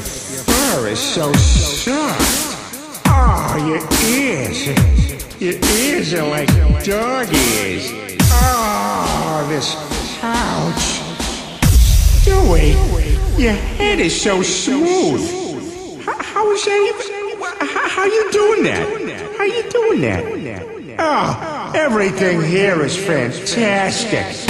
Your fur is so soft. Oh, your ears. Your ears are like dog ears. Oh, this couch. Stewie, your head is so smooth. How, how is that? How, how you doing that? How you doing that? Oh, everything here is fantastic.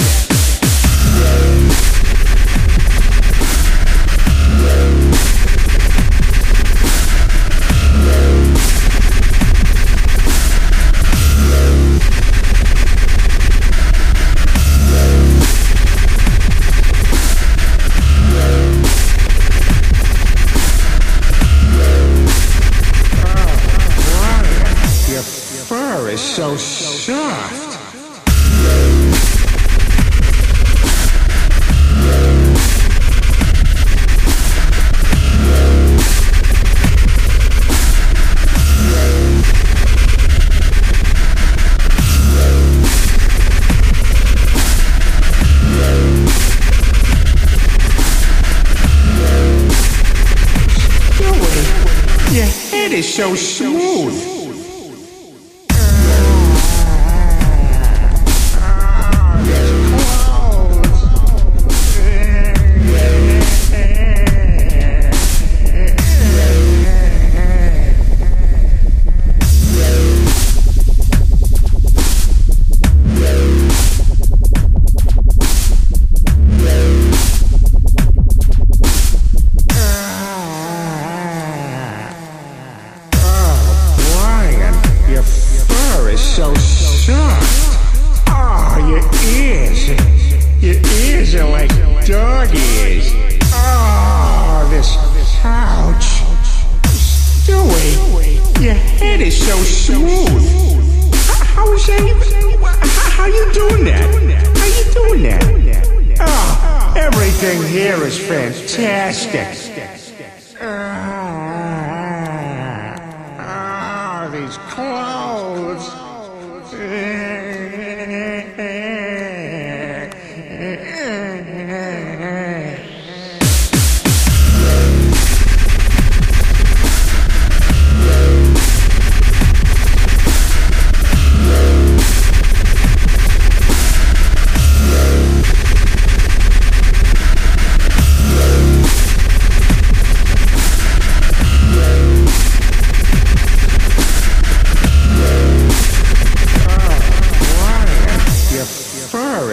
So soft. Head is so smooth. Ears are like dog ears. Oh, ah, this couch. Stewie, your head is so smooth. How, how is that? How, you doing that? How you doing that? Oh, everything here is fantastic. Ah, ah these clothes.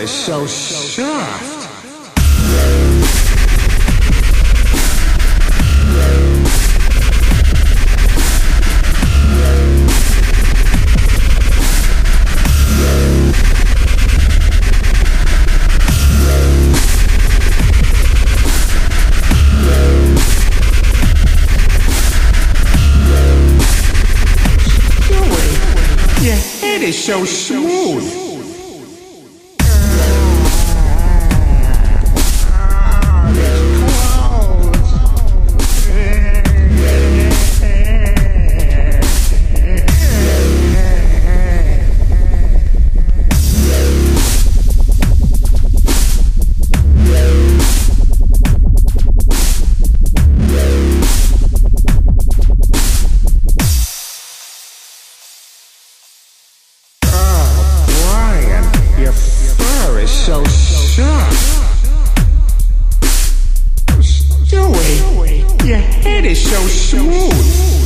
Is so soft. Head is so smooth. Stewie, your head is so smooth.